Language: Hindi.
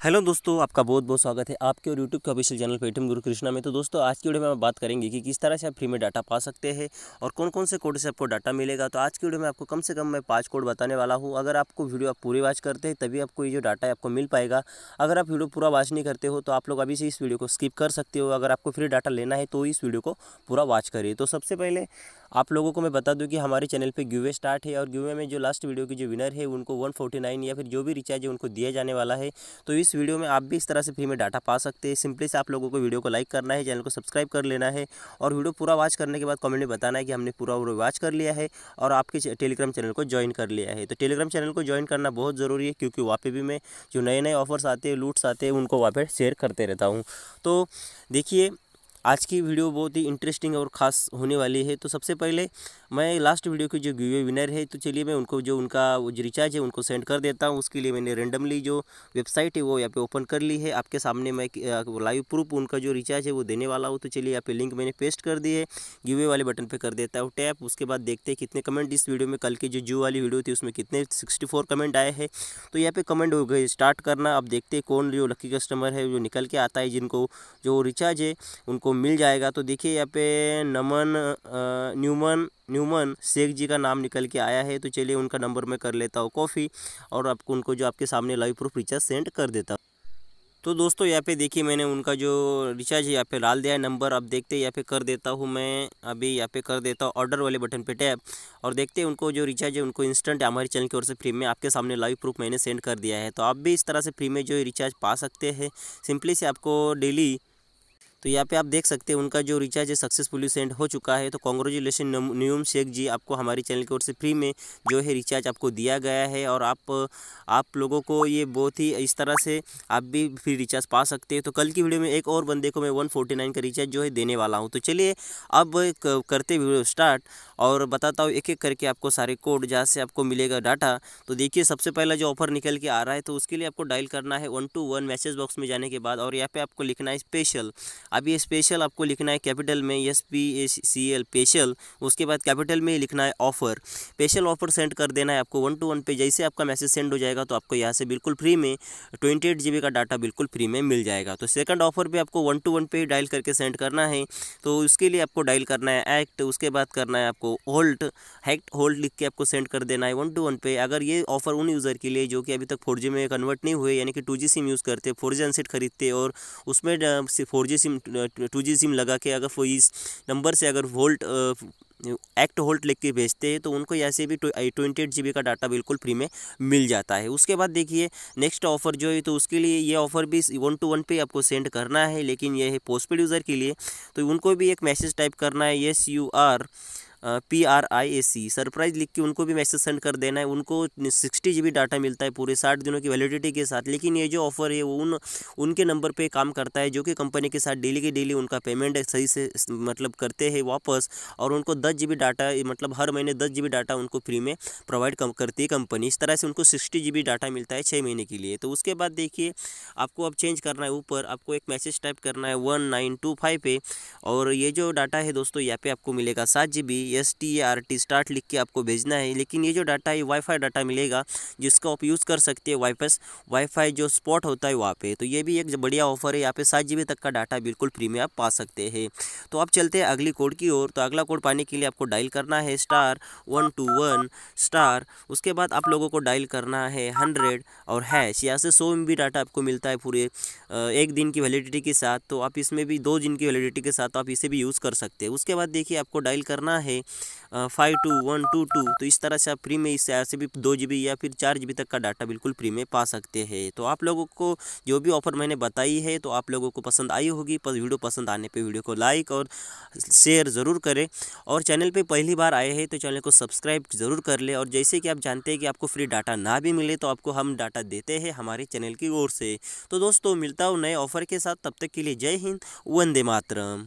हेलो दोस्तों, आपका बहुत बहुत स्वागत है आपके और यूट्यूब के ऑफिशियल चैनल पेटीएम गुरु कृष्णा में। तो दोस्तों, आज की वीडियो में हम बात करेंगे कि किस तरह से आप फ्री में डाटा पा सकते हैं और कौन कौन से कोड से आपको डाटा मिलेगा। तो आज की वीडियो में आपको कम से कम मैं पाँच कोड बताने वाला हूँ। अगर आपको वीडियो आप पूरी वॉच करते हैं, तभी आपको ये जो डाटा है आपको मिल पाएगा। अगर आप वीडियो पूरा वॉच नहीं करते हो तो आप लोग अभी से इस वीडियो को स्किप कर सकते हो। अगर आपको फ्री डाटा लेना है तो इस वीडियो को पूरा वॉच करिए। तो सबसे पहले आप लोगों को मैं बता दूँ कि हमारे चैनल पे गिवे स्टार्ट है और गिवे में जो लास्ट वीडियो की जो विनर है, उनको 149 या फिर जो भी रिचार्ज है, उनको दिया जाने वाला है। तो इस वीडियो में आप भी इस तरह से फ्री में डाटा पा सकते हैं। सिंपली से आप लोगों को वीडियो को लाइक करना है चैनल को सब्सक्राइब कर लेना है और वीडियो पूरा वॉच करने के बाद कॉमेंट में बताना है कि हमने पूरा वीडियो वॉच कर लिया है और आपके टेलीग्राम चैनल को ज्वाइन कर लिया है। तो टेलीग्राम चैनल को ज्वाइन करना बहुत ज़रूरी है क्योंकि वहाँ पर भी मैं जो नए नए ऑफर्स आते हैं लूट्स आते हैं, उनको वहाँ पर शेयर करते रहता हूँ। तो देखिए आज की वीडियो बहुत ही इंटरेस्टिंग और ख़ास होने वाली है। तो सबसे पहले मैं लास्ट वीडियो की जो गिवे विनर है तो चलिए मैं उनको जो उनका जो रिचार्ज है, उनको सेंड कर देता हूँ। उसके लिए मैंने रेंडमली जो वेबसाइट है, वो यहाँ पे ओपन कर ली है। आपके सामने मैं लाइव प्रूफ उनका जो रिचार्ज है, वो देने वाला हूँ। तो चलिए यहाँ पे लिंक मैंने पेस्ट कर दी है। गिवे वाले बटन पर कर देता हूँ टैप। उसके बाद देखते हैं कितने कमेंट इस वीडियो में। कल की जो जू वाली वीडियो थी, उसमें कितने सिक्सटी कमेंट आए हैं। तो यहाँ पे कमेंट हो गए स्टार्ट करना। अब देखते हैं कौन जो लकी कस्टमर है, जो निकल के आता है, जिनको जो रिचार्ज है, उनको मिल जाएगा। तो देखिए यहाँ पे नमन न्यूमन न्यूमन शेख जी का नाम निकल के आया है। तो चलिए उनका नंबर मैं कर लेता हूँ कॉफ़ी और आपको उनको जो आपके सामने लाइव प्रूफ रिचार्ज सेंड कर देता हूँ। तो दोस्तों यहाँ पे देखिए मैंने उनका जो रिचार्ज है यहाँ पे डाल दिया है नंबर। अब देखते हैं यहाँ पे कर देता हूँ मैं, अभी यहाँ पे कर देता हूँ ऑर्डर वाले बटन पे टैप। और देखते हैं उनको जो रिचार्ज है, उनको इंस्टेंट हमारे चैनल की ओर से फ्री में आपके सामने लाइव प्रूफ मैंने सेंड कर दिया है। तो आप भी इस तरह से फ्री में जो रिचार्ज पा सकते हैं। सिंपली से आपको डेली तो यहाँ पे आप देख सकते हैं उनका जो रिचार्ज है सक्सेसफुली सेंड हो चुका है। तो कॉन्ग्रेचुलेसन न्यूम शेख जी, आपको हमारी चैनल की ओर से फ्री में जो है रिचार्ज आपको दिया गया है और आप आप लोगों को ये बहुत ही इस तरह से आप भी फ्री रिचार्ज पा सकते हैं। तो कल की वीडियो में एक और बंदे को मैं वन का रिचार्ज जो है देने वाला हूँ। तो चलिए अब करते वीडियो स्टार्ट और बताता हूँ एक एक करके आपको सारे कोड जहाँ से आपको मिलेगा डाटा तो देखिए सबसे पहला जो ऑफ़र निकल के आ रहा है तो उसके लिए आपको डायल करना है one two one message box में जाने के बाद और यहाँ पे आपको लिखना है स्पेशल अब ये स्पेशल आपको लिखना है कैपिटल में S P A C L special उसके बाद कैपिटल में लिखना है ऑफ़र स्पेशल ऑफ़र सेंड कर देना है आपको वन टू वन पे, जैसे आपका मैसेज सेंड हो जाएगा तो आपको यहाँ से बिल्कुल फ्री में ट्वेंटी एट जीबी का डाटा बिल्कुल फ्री में मिल जाएगा. तो सेकंड ऑफ़र पे आपको वन टू वन पे डायल करके सेंड करना है. तो उसके लिए आपको डायल करना है एक्ट उसके बाद करना है आपको होल्ट हैक्ट होल्ड लिख के आपको सेंड कर देना है वन टू वन पे. अगर ये ऑफ़र उन यूज़र के लिए जो कि अभी तक फोर में कन्वर्ट नहीं हुए, यानी कि टू सिम यूज़ करते फोर जी अनसेट खरीदते और उसमें four SIM two G SIM लगा के अगर इस नंबर से अगर वोल्ट एक्ट होल्ट लिख के भेजते हैं तो उनको ऐसे भी ट्वेंटी एट जीबी का डाटा बिल्कुल फ्री में मिल जाता है। उसके बाद देखिए, नेक्स्ट ऑफ़र जो है तो उसके लिए ये ऑफ़र भी वन टू वन पे आपको सेंड करना है, लेकिन ये है पोस्टपेड यूज़र के लिए। तो उनको भी एक मैसेज टाइप करना है, yes U R P R I A C surprise लिख के उनको भी मैसेज सेंड कर देना है। उनको सिक्सटी जी बी डाटा मिलता है पूरे, साठ दिनों की वैलिडिटी के साथ। लेकिन ये जो ऑफ़र है, वो उन, उनके नंबर पे काम करता है, जो कि कंपनी के साथ डेली के डेली उनका पेमेंट सही से मतलब करते हैं वापस। और उनको दस जीबी डाटा मतलब हर महीने दस जी डाटा उनको फ्री में प्रोवाइड करती है कंपनी इस तरह से उनको सिक्सटी जी डाटा मिलता है छः महीने के लिए। तो उसके बाद देखिए, आपको अब चेंज करना है ऊपर, आपको एक मैसेज टाइप करना है वन नाइन टू फाइव पे। और ये जो डाटा है दोस्तों, यहाँ पे आपको मिलेगा सात G B S T R T start लिख के आपको भेजना है लेकिन ये जो डाटा है वाईफाई डाटा मिलेगा जिसका आप यूज़ कर सकते हैं वाईफाई वाईफाई जो स्पॉट होता है वहाँ पे तो ये भी एक बढ़िया ऑफ़र है यहाँ पे सात जीबी तक का डाटा बिल्कुल फ्री में आप पा सकते हैं तो आप चलते हैं अगली कोड की ओर तो अगला कोड पाने के लिए आपको डायल करना है star one two one star उसके बाद आप लोगों को डायल करना है हंड्रेड और हैश यहाँ से सौ एम डाटा आपको मिलता है पूरे एक दिन की वैलिडिटी के साथ तो आप इसमें भी दो दिन की वैलिडिटी के साथ आप इसे भी यूज़ कर सकते हैं उसके बाद देखिए आपको डायल करना है five two one two two तो इस तरह से आप फ्री में इससे ऐसे भी दो जीबी या फिर चार जीबी तक का डाटा बिल्कुल फ्री में पा सकते हैं। तो आप लोगों को जो भी ऑफ़र मैंने बताई है तो आप लोगों को पसंद आई होगी। पर वीडियो पसंद आने पे वीडियो को लाइक और शेयर ज़रूर करें। और चैनल पे पहली बार आए हैं तो चैनल को सब्सक्राइब ज़रूर कर ले। और जैसे कि आप जानते हैं कि आपको फ्री डाटा ना भी मिले तो आपको हम डाटा देते हैं हमारे चैनल की ओर से। तो दोस्तों, मिलता हूँ नए ऑफ़र के साथ। तब तक के लिए जय हिंद, वंदे मातरम।